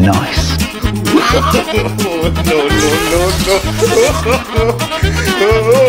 nice. no, no, no, no.